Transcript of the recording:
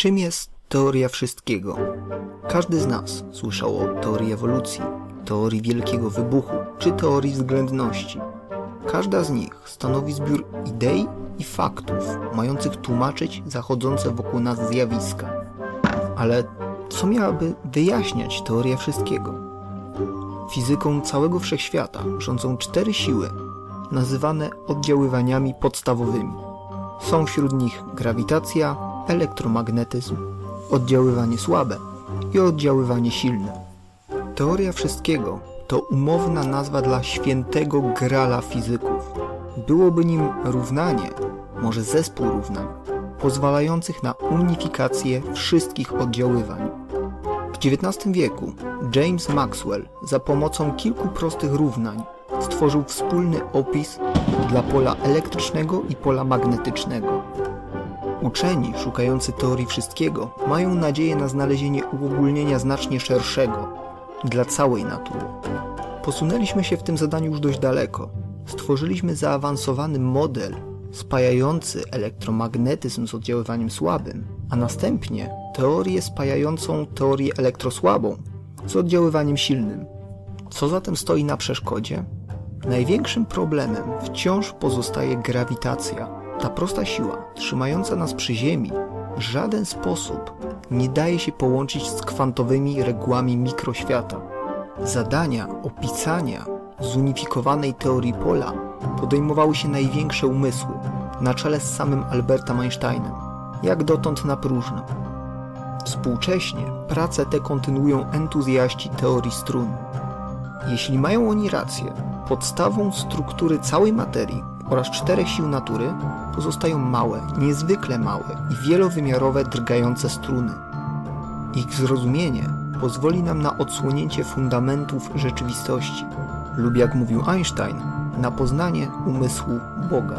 Czym jest teoria wszystkiego? Każdy z nas słyszał o teorii ewolucji, teorii wielkiego wybuchu czy teorii względności. Każda z nich stanowi zbiór idei i faktów mających tłumaczyć zachodzące wokół nas zjawiska. Ale co miałaby wyjaśniać teoria wszystkiego? Fizyką całego wszechświata rządzą cztery siły, nazywane oddziaływaniami podstawowymi. Są wśród nich grawitacja, elektromagnetyzm, oddziaływanie słabe i oddziaływanie silne. Teoria wszystkiego to umowna nazwa dla świętego grala fizyków. Byłoby nim równanie, może zespół równań, pozwalających na unifikację wszystkich oddziaływań. W XIX wieku James Maxwell za pomocą kilku prostych równań stworzył wspólny opis dla pola elektrycznego i pola magnetycznego. Uczeni szukający teorii wszystkiego mają nadzieję na znalezienie uogólnienia znacznie szerszego dla całej natury. Posunęliśmy się w tym zadaniu już dość daleko. Stworzyliśmy zaawansowany model spajający elektromagnetyzm z oddziaływaniem słabym, a następnie teorię spajającą teorię elektrosłabą z oddziaływaniem silnym. Co zatem stoi na przeszkodzie? Największym problemem wciąż pozostaje grawitacja. Ta prosta siła, trzymająca nas przy Ziemi, w żaden sposób nie daje się połączyć z kwantowymi regułami mikroświata. Zadania opisania zunifikowanej teorii pola podejmowały się największe umysły, na czele z samym Albertem Einsteinem, jak dotąd na próżno. Współcześnie prace te kontynuują entuzjaści teorii strun. Jeśli mają oni rację, podstawą struktury całej materii oraz czterech sił natury pozostają małe, niezwykle małe i wielowymiarowe drgające struny. Ich zrozumienie pozwoli nam na odsłonięcie fundamentów rzeczywistości lub jak mówił Einstein, na poznanie umysłu Boga.